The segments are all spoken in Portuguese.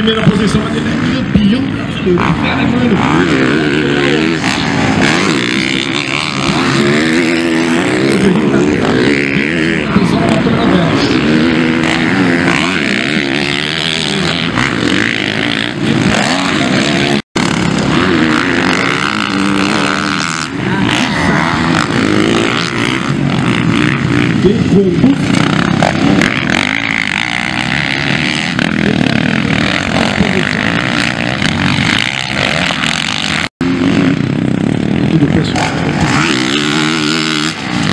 atenção, mas ele é campeão brasileiro. Cara, mano. Atenção na câmera dela. Quem conduz tudo pessoal.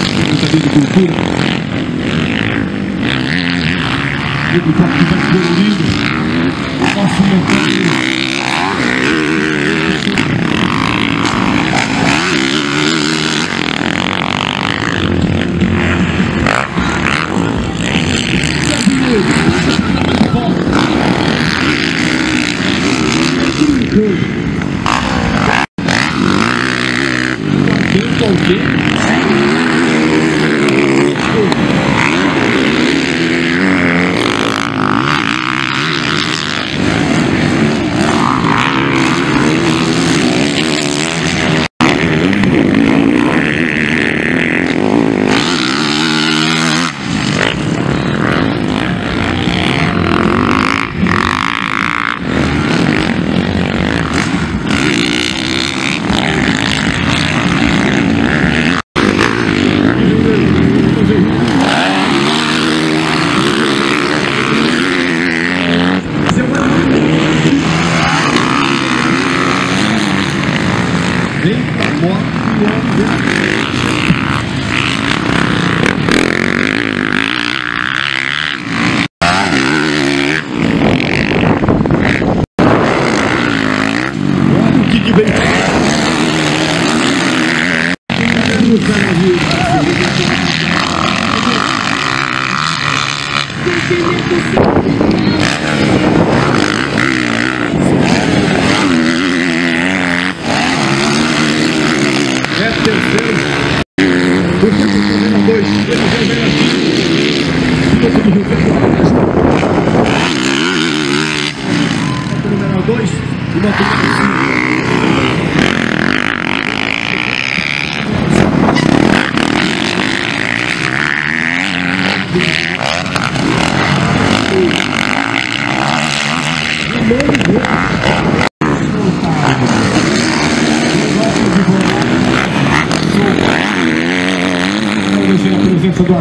Secretaria de Cultura. Grupo Parque Vai Colorido. Nosso mecânico. Brincando. Vem pra Número 2 e moto número 5.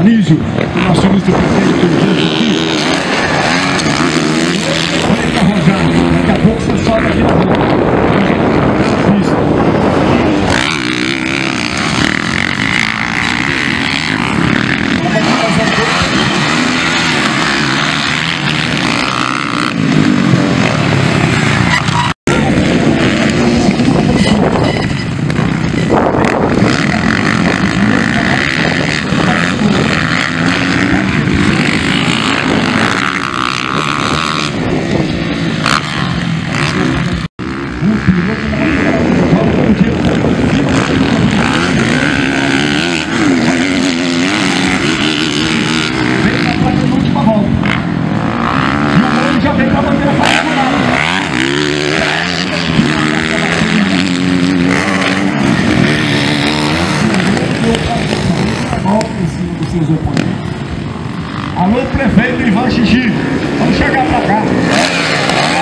Do Anísio, o nosso presidente Alô, prefeito Ivan Xixi. Vamos chegar pra cá.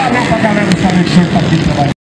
Alô pra galera do Flamengo que tá aqui trabalhando.